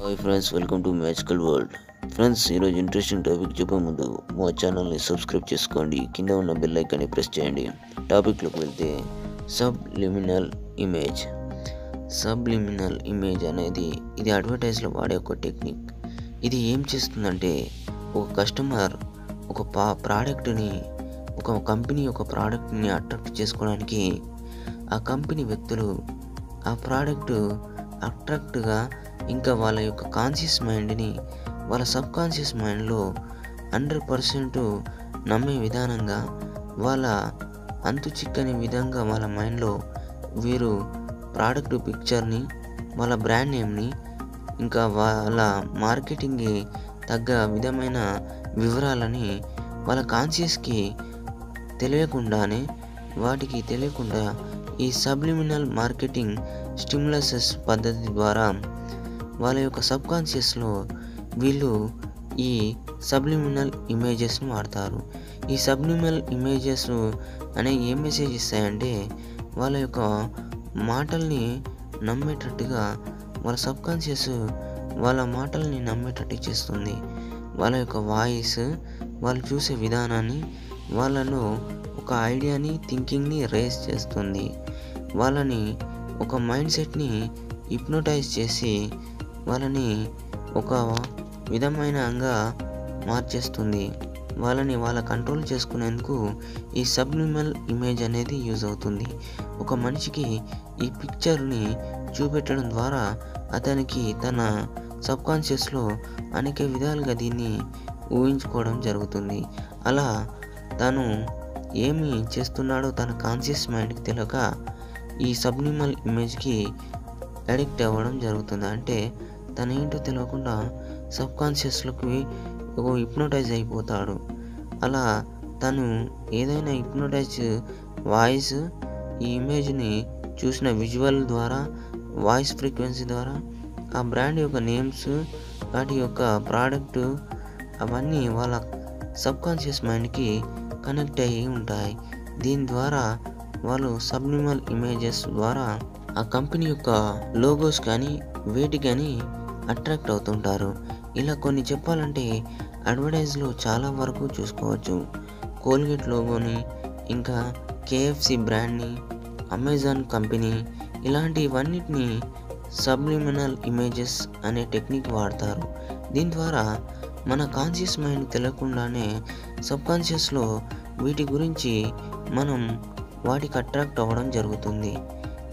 Hi friends welcome to magical world friends ఈరోజు interesting topic చెప్పే ముందు మా ఛానల్ని సబ్స్క్రైబ్ చేసుకోండి. కింద ఉన్న బెల్ ఐకాన్ని ప్రెస్ చేయండి. టాపిక్లోకి వెళ్తే subliminal image subliminal image అనేది ఇది అడ్వర్టైజ్లో వాడే ఒక టెక్నిక్ ఇది ఏం చేస్తుందంటే ఒక కస్టమర్ ఒక పా ప్రోడక్ట్ని ఒక కంపెనీ ఒక ప్రోడక్ట్ని అట్రాక్ట్ చేసుకోవడానికి ఆ కంపెనీ వ్యక్తులు ఆ ప్రోడక్ట్ అట్రాక్ట్గా ఇంకా వాళ్ళ యొక్క కాన్షియస్ మైండ్ని వాళ్ళ సబ్ కాన్షియస్ మైండ్లో హండ్రెడ్ పర్సెంట్ నమ్మే విధానంగా వాళ్ళ అంతు చిక్కని విధంగా వాళ్ళ మైండ్లో వీరు ప్రోడక్ట్ పిక్చర్ని వాళ్ళ బ్రాండ్ నేమ్ని ఇంకా వాళ్ళ మార్కెటింగ్కి తగ్గ విధమైన వివరాలని వాళ్ళ కాన్షియస్కి తెలియకుండానే వాటికి తెలియకుండా ఈ సబ్లిమినల్ మార్కెటింగ్ స్టిమ్యులసెస్ పద్ధతి ద్వారా వాళ్ళ యొక్క సబ్ కాన్షియస్లో వీళ్ళు ఈ సబ్లిమినల్ ఇమేజెస్ని వాడతారు. ఈ సబ్లిమినల్ ఇమేజెస్ అనే ఏం మెసేజ్ ఇస్తాయంటే వాళ్ళ యొక్క మాటల్ని నమ్మేటట్టుగా వాళ్ళ సబ్ కాన్షియస్ వాళ్ళ మాటల్ని నమ్మేటట్టు చేస్తుంది వాళ్ళ యొక్క వాయిస్ వాళ్ళు చూసే విధానాన్ని వాళ్ళలో ఒక ఐడియాని థింకింగ్ని రేస్ చేస్తుంది. వాళ్ళని ఒక మైండ్ సెట్ని హిప్నోటైజ్ చేసి వాళ్ళని ఒక విధమైనగా మార్చేస్తుంది. వాళ్ళని వాళ్ళ కంట్రోల్ చేసుకునేందుకు ఈ సబ్లిమల్ ఇమేజ్ అనేది యూజ్ అవుతుంది. ఒక మనిషికి ఈ పిక్చర్ని చూపెట్టడం ద్వారా అతనికి తన సబ్కాన్షియస్లో అనేక విధాలుగా దీన్ని ఊహించుకోవడం జరుగుతుంది. అలా తను ఏమి చేస్తున్నాడో తన కాన్షియస్ మైండ్కి తెలియక ఈ సబ్నిమల్ ఇమేజ్కి అడిక్ట్ అవ్వడం జరుగుతుంది. అంటే తన ఏంటో తెలియకుండా సబ్ కాన్షియస్లోకి ఒక హిప్నోటైజ్ అయిపోతాడు. అలా తను ఏదైనా హిప్నోటైజ్ వాయిస్ ఈ ఇమేజ్ని చూసిన విజువల్ ద్వారా వాయిస్ ఫ్రీక్వెన్సీ ద్వారా ఆ బ్రాండ్ యొక్క నేమ్స్ వాటి యొక్క ప్రోడక్ట్ అవన్నీ వాళ్ళ సబ్ కాన్షియస్ మైండ్కి కనెక్ట్ అయ్యి ఉంటాయి. దీని ద్వారా వాళ్ళు సబ్నిమల్ ఇమేజెస్ ద్వారా ఆ కంపెనీ యొక్క లోగోస్ కానీ వేటి కానీ అట్రాక్ట్ అవుతుంటారు. ఇలా కొన్ని చెప్పాలంటే అడ్వర్టైజ్లో చాలా వరకు చూసుకోవచ్చు. కోల్గేట్ లోగోని ఇంకా కేఎఫ్సి బ్రాండ్ని అమెజాన్ కంపెనీ ఇలాంటివన్నిటిని సబ్లిమినల్ ఇమేజెస్ అనే టెక్నిక్ వాడతారు. దీని ద్వారా మన కాన్షియస్ మైండ్ తెలియకుండానే సబ్కాన్షియస్లో వీటి గురించి మనం వాటికి అట్రాక్ట్ అవ్వడం జరుగుతుంది.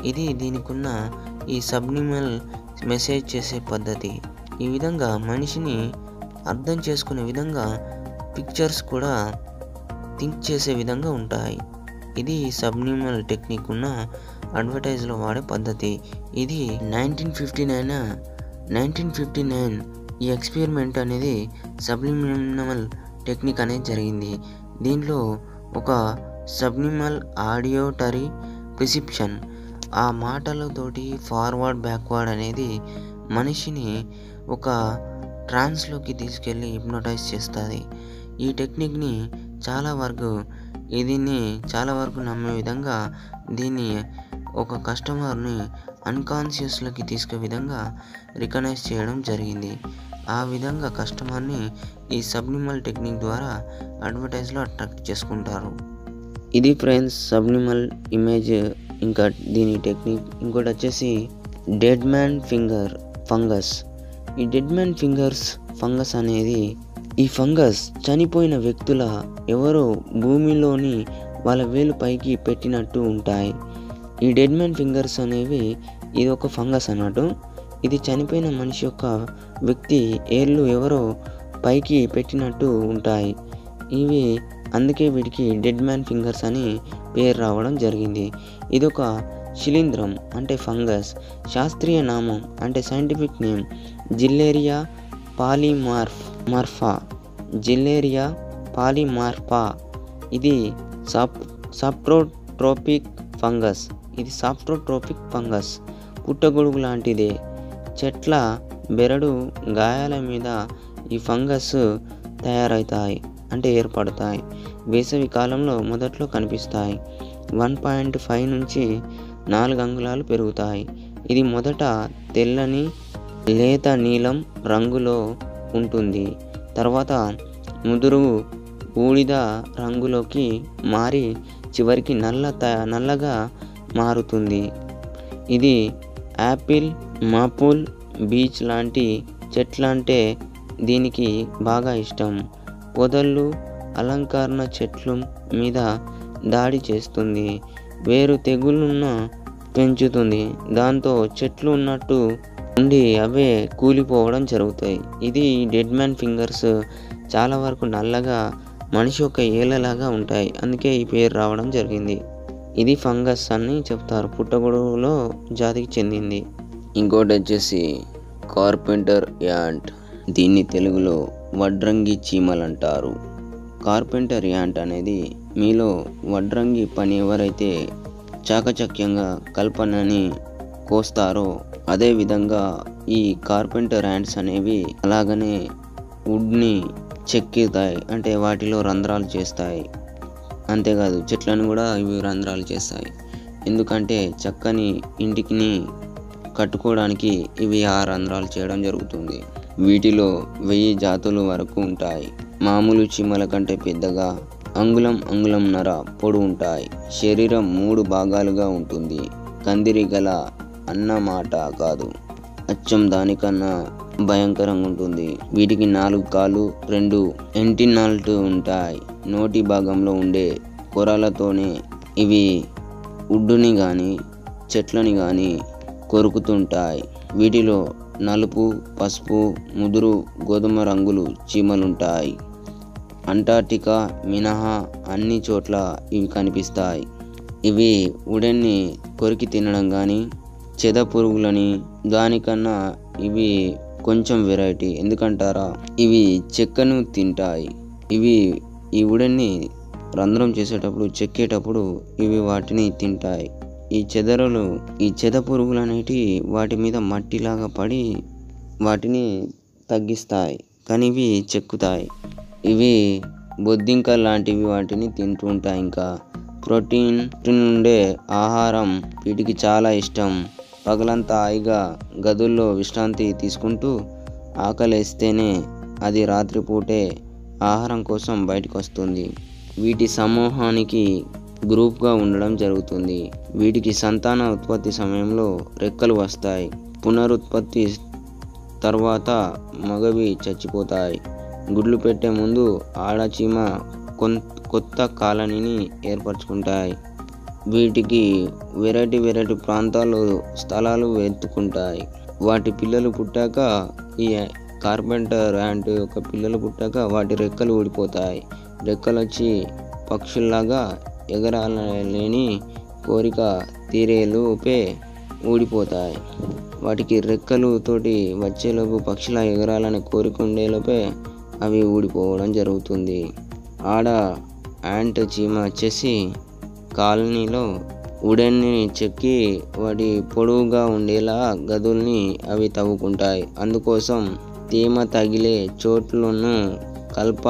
ఇది దీనికున్న ఈ సబ్నిమల్ మెసేజ్ చేసే పద్ధతి. ఈ విధంగా మనిషిని అర్థం చేసుకునే విధంగా పిక్చర్స్ కూడా థింక్ చేసే విధంగా ఉంటాయి. ఇది సబ్నిమల్ టెక్నిక్ ఉన్న అడ్వర్టైజ్లో వాడే పద్ధతి. ఇది nineteen fifty nine nineteen fifty nine ఈ ఎక్స్పెరిమెంట్ అనేది సబ్లిమినల్ టెక్నిక్ అనేది జరిగింది. దీంట్లో ఒక సబ్నిమల్ ఆడియోటరీ ప్రిసిప్షన్ ఆ మాటలతోటి ఫార్వర్డ్ బ్యాక్వర్డ్ అనేది మనిషిని ఒక ట్రాన్స్లోకి తీసుకెళ్ళి హిప్నోటైజ్ చేస్తుంది. ఈ టెక్నిక్ని చాలా వరకు దీన్ని చాలా వరకు నమ్మే విధంగా దీన్ని ఒక కస్టమర్ని అన్కాన్షియస్లోకి తీసుకే విధంగా రికగ్నైజ్ చేయడం జరిగింది. ఆ విధంగా కస్టమర్ని ఈ సబ్నిమల్ టెక్నిక్ ద్వారా అడ్వర్టైజ్లో అట్రాక్ట్ చేసుకుంటారు. ఇది ఫ్రెండ్స్ సబ్నిమల్ ఇమేజ్ ఇంకా దీని టెక్నిక్ ఇంకోటి వచ్చేసి డెడ్ మ్యాన్ ఫింగర్ ఫంగస్. ఈ డెడ్ మ్యాన్ ఫింగర్స్ ఫంగస్ అనేది ఈ ఫంగస్ చనిపోయిన వ్యక్తుల ఎవరో భూమిలోని వాళ్ళ వేలు పైకి పెట్టినట్టు ఉంటాయి. ఈ డెడ్ మ్యాన్ ఫింగర్స్ అనేవి ఇది ఒక ఫంగస్ అన్నట్టు. ఇది చనిపోయిన మనిషి యొక్క వ్యక్తి ఏళ్ళు ఎవరో పైకి పెట్టినట్టు ఉంటాయి. ఇవి అందుకే వీటికి డెడ్ మ్యాన్ ఫింగర్స్ అని పేరు రావడం జరిగింది. ఇది ఒక అంటే ఫంగస్. శాస్త్రీయ నామం అంటే scientific name Xylaria polymorph morpha. Xylaria polymorpha. ఇది సాప్ సాప్ట్రోట్రోపిక్ ఫంగస్. ఇది సాప్ట్రోట్రోపిక్ ఫంగస్. పుట్టగొడుగు లాంటిదే. చెట్ల బెరడు గాయాల మీద ఈ ఫంగస్ తయారవుతాయి అంటే ఏర్పడతాయి. వేసవి కాలంలో మొదట్లో కనిపిస్తాయి. వన్ పాయింట్ ఫైవ్ నుంచి నాలుగు అంగుళాలు పెరుగుతాయి. ఇది మొదట తెల్లని లేత నీలం రంగులో ఉంటుంది. తర్వాత ముదురు బూడిద రంగులోకి మారి చివరికి నల్ల త నల్లగా మారుతుంది. ఇది యాపిల్ మాపుల్ బీచ్ లాంటి చెట్లంటే దీనికి బాగా ఇష్టం. పొదళ్ళు అలంకరణ చెట్లు మీద దాడి చేస్తుంది. వేరు తెగులున్న పెంచుతుంది. దాంతో చెట్లు ఉన్నట్టు ఉండి అవే కూలిపోవడం జరుగుతాయి. ఇది డెడ్ మ్యాన్ ఫింగర్స్ చాలా వరకు నల్లగా మనిషి యొక్క ఏళ్ళలాగా ఉంటాయి. అందుకే ఈ పేరు రావడం జరిగింది. ఇది ఫంగస్ అని చెప్తారు. పుట్టగొడుగులో జాతికి చెందింది. ఇంకోటి వచ్చేసి కార్పెంటర్ యాంట్. దీన్ని తెలుగులో వడ్రంగి చీమలు అంటారు కార్పెంటర్ యాంట్ అనేది మీలో వడ్రంగి పని ఎవరైతే చాకచక్యంగా కల్పనని కోస్తారో అదే విధంగా ఈ కార్పెంటర్ యాంట్స్ అనేవి అలాగనే వుడ్ని చెక్కుతాయి. అంటే వాటిలో రంధ్రాలు చేస్తాయి. అంతేకాదు చెట్లను కూడా ఇవి రంధ్రాలు చేస్తాయి. ఎందుకంటే చక్కని ఇంటికి కట్టుకోవడానికి ఇవి ఆ రంధ్రాలు చేయడం జరుగుతుంది. వీటిలో వెయ్యి జాతులు వరకు ఉంటాయి. మామూలు చీమల కంటే పెద్దగా అంగుళం అంగుళంన్నర పొడు ఉంటాయి. శరీరం మూడు భాగాలుగా ఉంటుంది. కందిరి గల అన్నమాట కాదు. అచ్చం దానికన్నా భయంకరంగా ఉంటుంది. వీటికి నాలుగు కాళ్ళు రెండు ఎంటినాల్ట్ ఉంటాయి. నోటి భాగంలో ఉండే కొరాలతోనే ఇవి ఉడ్డుని కానీ చెట్లని కానీ కొరుకుతుంటాయి. వీటిలో నలుపు పసుపు ముదురు గోధుమ రంగులు చీమలుంటాయి. అంటార్టికా మినహా అన్ని చోట్ల ఇవి కనిపిస్తాయి. ఇవి ఉడెన్ని కొరికి తినడం కానీ చెద పురుగులని దానికన్నా ఇవి కొంచెం వెరైటీ ఎందుకంటారా? ఇవి చెక్కను తింటాయి. ఇవి ఈ ఉడెన్ని రంధ్రం చేసేటప్పుడు చెక్కేటప్పుడు ఇవి వాటిని తింటాయి. ఈ చెదరలు ఈ చెద పురుగులు అనేటివి వాటి మీద మట్టిలాగా పడి వాటిని తగ్గిస్తాయి. కానీ ఇవి చెక్కుతాయి. ఇవి బొద్దింక లాంటివి వాటిని తింటూ ఉంటాయి ఇంకా. ప్రోటీన్ ఉండే ఆహారం వీటికి చాలా ఇష్టం. పగలంతా హాయిగా గదుల్లో విశ్రాంతి తీసుకుంటూ ఆకలేస్తేనే అది రాత్రిపూటే ఆహారం కోసం బయటకు వస్తుంది వీటి సమూహానికి గ్రూప్గా ఉండడం జరుగుతుంది. వీటికి సంతాన ఉత్పత్తి సమయంలో రెక్కలు వస్తాయి. పునరుత్పత్తి తర్వాత మగవి చచ్చిపోతాయి. గుడ్లు పెట్టే ముందు ఆడచీమ కొత్త కాలనీని ఏర్పరచుకుంటాయి. వీటికి వెరైటీ వెరైటీ ప్రాంతాలు స్థలాలు వెతుకుంటాయి వాటి పిల్లలు పుట్టాక ఈ కార్పెంటర్ యాంట్ యొక్క పిల్లలు పుట్టాక వాటి రెక్కలు ఊడిపోతాయి. రెక్కలు వచ్చి పక్షుల్లాగా ఎగరాలని కోరిక తీరేలోపే ఊడిపోతాయి. వాటికి రెక్కలు తోటి వచ్చేలోపు పక్షుల ఎగరాలని కోరిక ఉండేలోపే అవి ఊడిపోవడం జరుగుతుంది. ఆడ యాంట్ చీమ వచ్చేసి కాలనీలో ఉడెన్ని చెక్కి వాటి పొడవుగా ఉండేలా గదుల్ని అవి తవ్వుకుంటాయి. అందుకోసం తేమ తగిలే చోట్లను కల్ప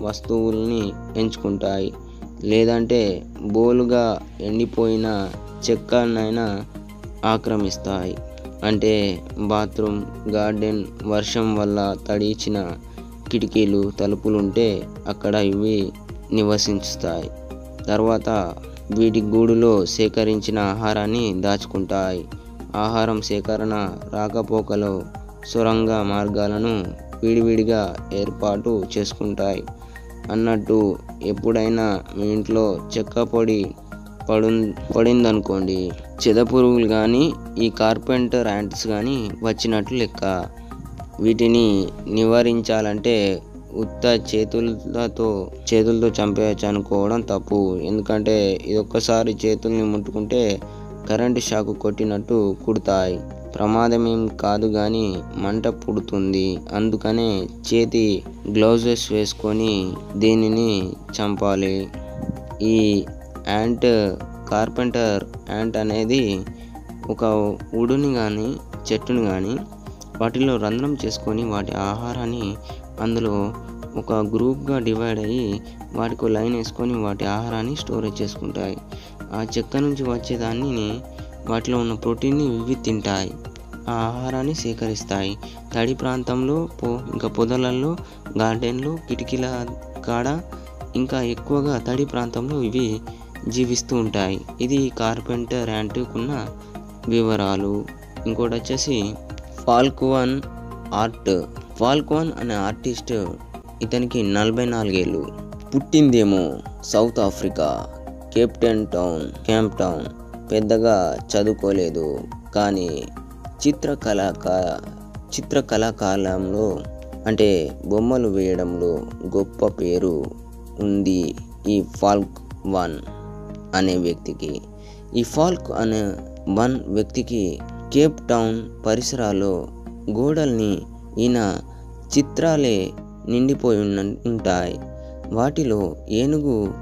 వస్తువుల్ని ఎంచుకుంటాయి. లేదంటే బోలుగా ఎండిపోయిన చెక్కనైనా ఆక్రమిస్తాయి. అంటే బాత్రూమ్ గార్డెన్ వర్షం వల్ల తడిచిన కిటికీలు తలుపులు ఉంటే అక్కడ ఇవి నివసిస్తాయి తర్వాత వీటి గూడులో సేకరించిన ఆహారాన్ని దాచుకుంటాయి. ఆహారం సేకరణ రాకపోకలో సొరంగ మార్గాలను విడివిడిగా ఏర్పాటు చేసుకుంటాయి. అన్నట్టు ఎప్పుడైనా మీ ఇంట్లో చెక్క పొడి పడు పడిందనుకోండి. చెద పురుగులు కానీ ఈ కార్పెంటర్ యాంట్స్ కానీ వచ్చినట్లు లెక్క. వీటిని నివారించాలంటే ఉత్త చేతులతో చేతులతో చంపేయచ్చు అనుకోవడం తప్పు. ఎందుకంటే ఇది ఒక్కసారి చేతుల్ని ముట్టుకుంటే కరెంటు షాక్ కొట్టినట్టు కుడతాయి. ప్రమాదమేం కాదు కానీ మంట పుడుతుంది. అందుకనే చేతి గ్లౌజెస్ వేసుకొని దీనిని చంపాలి. ఈ యాంట్ కార్పెంటర్ యాంట్ అనేది ఒక ఉడుని కానీ చెట్టుని కానీ వాటిలో రంధ్రం చేసుకొని వాటి ఆహారాన్ని అందులో ఒక గ్రూప్గా డివైడ్ అయ్యి వాటికి లైన్ వేసుకొని వాటి ఆహారాన్ని స్టోరేజ్ చేసుకుంటాయి. ఆ చెక్క నుంచి వచ్చేదాన్ని వాటిలో ఉన్న ప్రోటీన్ని ఇవి తింటాయి. ఆ ఆహారాన్ని సేకరిస్తాయి. తడి ప్రాంతంలో పో ఇంకా పొదలలో గార్డెన్లు కిటికీల కాడ ఇంకా ఎక్కువగా తడి ప్రాంతంలో ఇవి జీవిస్తూ ఉంటాయి. ఇది కార్పెంటర్ యాంటీకున్న వివరాలు. ఇంకోటి వచ్చేసి ఫాల్క్వన్ ఆర్ట్. ఫాల్క్వన్ అనే ఆర్టిస్ట్ ఇతనికి నలభై నాలుగేళ్ళు. పుట్టిందేమో South Africa captain town camp town పెద్దగా చదువుకోలేదు. కానీ చిత్రకళాకా చిత్రకళాకాలంలో అంటే బొమ్మలు వేయడంలో గొప్ప పేరు ఉంది ఈ ఫాల్క్ వన్ అనే వ్యక్తికి. ఈ ఫాల్క్ అనే వన్ వ్యక్తికి కేప్ టౌన్ పరిసరాల్లో గోడల్ని ఈయన చిత్రాలే నిండిపోయి ఉన్న ఉంటాయి. వాటిలో ఏనుగు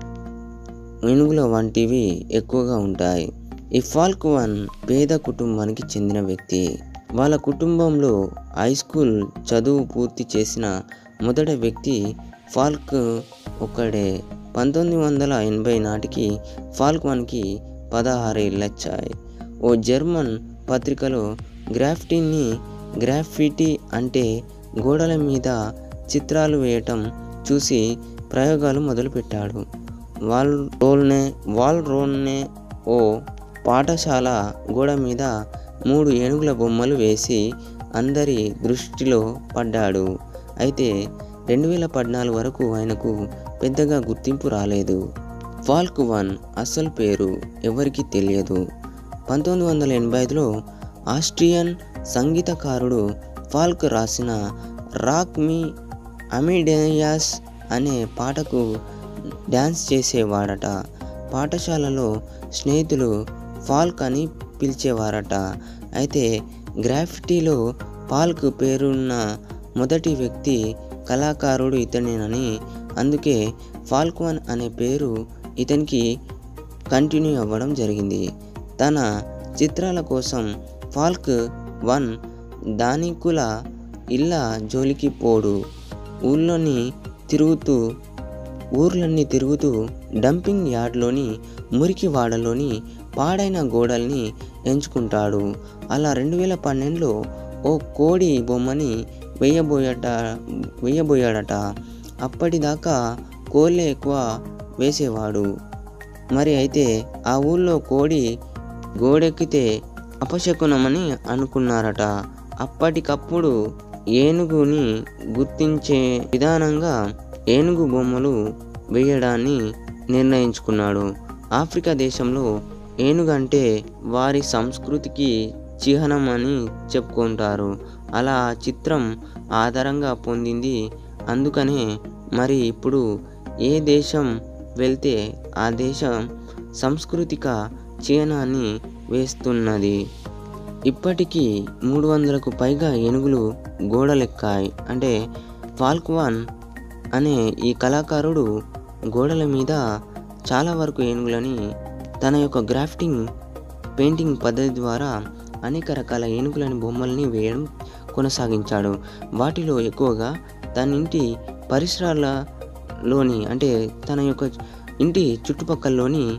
ఏనుగుల వంటివి ఎక్కువగా ఉంటాయి. ఈ ఫాల్క్ వన్ పేద కుటుంబానికి చెందిన వ్యక్తి. వాళ్ళ కుటుంబంలో హై స్కూల్ చదువు పూర్తి చేసిన మొదటి వ్యక్తి ఫాల్క్ ఒక్కడే. పంతొమ్మిది వందల ఎనభై నాటికి ఫాల్క్ వన్కి పదహారేళ్ళు ఓ జర్మన్ పత్రికలో గ్రాఫ్టీని గ్రాఫిటీ అంటే గోడల మీద చిత్రాలు వేయటం చూసి ప్రయోగాలు మొదలుపెట్టాడు. వాల్ రోల్నే వాల్ రోల్నే ఓ పాఠశాల గోడ మీద మూడు ఏనుగుల బొమ్మలు వేసి అందరి దృష్టిలో పడ్డాడు. అయితే రెండు వేల పద్నాలుగు వరకు ఆయనకు పెద్దగా గుర్తింపు రాలేదు. ఫాల్క్ వన్ అసలు పేరు ఎవరికీ తెలియదు. పంతొమ్మిది వందల ఎనభై ఐదులో ఆస్ట్రియన్ సంగీతకారుడు ఫాల్క్ రాసిన రాక్ మీ అమిడేయాస్ అనే పాటకు డ్యాన్స్ చేసేవాడట. పాఠశాలలో స్నేహితులు ఫాల్క్ అని పిలిచేవారట. అయితే గ్రాఫిటీలో ఫాల్క్ పేరున్న మొదటి వ్యక్తి కళాకారుడు ఇతనేనని అందుకే ఫాల్క్ వన్ అనే పేరు ఇతనికి కంటిన్యూ అవ్వడం జరిగింది. తన చిత్రాల కోసం ఫాల్క్ వన్ దానికుల ఇళ్ళ జోలికి పోడు. ఊళ్ళోని తిరుగుతూ ఊర్లన్నీ తిరుగుతూ డంపింగ్ యార్డ్లోని మురికి వాడలోని పాడైన గోడల్ని ఎంచుకుంటాడు. అలా రెండు వేల పన్నెండులో ఓ కోడి బొమ్మని వేయబోయట వేయబోయాడట. అప్పటిదాకా కోళ్ళే ఎక్కువ వేసేవాడు. మరి అయితే ఆ ఊళ్ళో కోడి గోడెక్కితే అపశకునమని అనుకున్నారట. అప్పటికప్పుడు ఏనుగుని గుర్తించే విధానంగా ఏనుగు బొమ్మలు వేయడాన్ని నిర్ణయించుకున్నాడు. ఆఫ్రికా దేశంలో ఏనుగు అంటే వారి సంస్కృతికి చిహ్నం అని చెప్పుకుంటారు. అలా చిత్రం ఆధారంగా పొందింది. అందుకనే మరి ఇప్పుడు ఏ దేశం వెళ్తే ఆ దేశం సాంస్కృతిక చిహ్నాన్ని వేస్తున్నది? ఇప్పటికీ మూడు వందలకు పైగా ఏనుగులు గోడలెక్కాయి. అంటే ఫాల్క్వాన్ అనే ఈ కళాకారుడు గోడల మీద చాలా వరకు ఏనుగులని తన యొక్క గ్రాఫ్టింగ్ పెయింటింగ్ పద్ధతి ద్వారా అనేక రకాల ఏనుగులని బొమ్మల్ని వేయడం కొనసాగించాడు. వాటిలో ఎక్కువగా తన ఇంటి పరిసరాలలోని అంటే తన యొక్క ఇంటి చుట్టుపక్కలలోని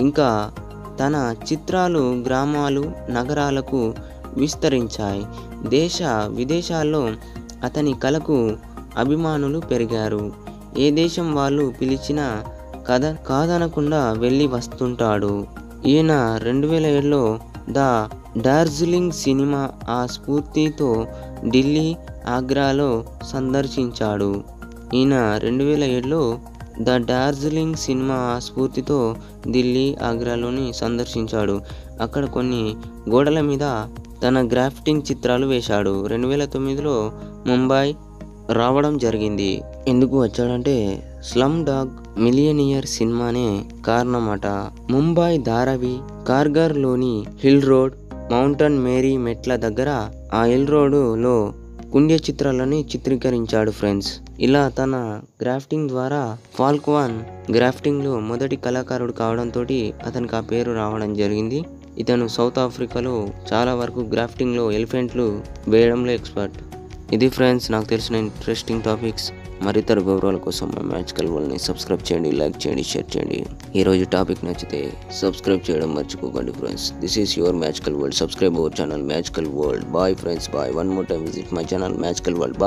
ఇంకా తన చిత్రాలు గ్రామాలు నగరాలకు విస్తరించాయి. దేశ విదేశాల్లో అతని కళకు అభిమానులు పెరిగారు. ఏ దేశం వాళ్ళు పిలిచినా కథ కాదనకుండా వెళ్ళి వస్తుంటాడు. ఈయన రెండు వేల ఏడులో ద డార్జిలింగ్ సినిమా ఆ స్ఫూర్తితో ఢిల్లీ ఆగ్రాలో సందర్శించాడు. ఈయన రెండు వేల ఏడులో ద డార్జిలింగ్ సినిమా స్ఫూర్తితో ఢిల్లీ ఆగ్రాలోని సందర్శించాడు. అక్కడ కొన్ని గోడల మీద తన గ్రాఫ్టింగ్ చిత్రాలు వేశాడు. రెండు వేల తొమ్మిదిలో ముంబై రావడం జరిగింది. ఎందుకు వచ్చాడంటే స్లమ్ డాగ్ మిలియనియర్ సినిమానే కారణమట. ముంబై ధారావి కార్గర్లోని హిల్ రోడ్ మౌంటన్ మేరీ మెట్ల దగ్గర ఆ హిల్ రోడ్లో కుండ్య చిత్రాలని చిత్రీకరించాడు ఫ్రెండ్స్. ఇలా తన గ్రాఫ్టింగ్ ద్వారా ఫాల్క్వాన్ గ్రాఫ్టింగ్లో మొదటి కళాకారుడు కావడంతో అతనికి ఆ పేరు రావడం జరిగింది. ఇతను సౌత్ ఆఫ్రికాలో చాలా వరకు గ్రాఫ్టింగ్లో ఎలిఫెంట్లు వేయడంలో ఎక్స్పర్ట్. ఇది ఫ్రెండ్స్ నాకు తెలిసిన ఇంట్రెస్టింగ్ టాపిక్స్. మరితర వివరాల కోసం మా మ్యాజికల్ వరల్డ్ని సబ్స్క్రైబ్ చేయండి లైక్ చేయండి షేర్ చేయండి. ఈరోజు టాపిక్ నచ్చితే సబ్స్క్రైబ్ చేయడం మర్చిపోకండి friends. This is your magical world subscribe our channel magical world bye friends bye one more time visit my channel magical world bye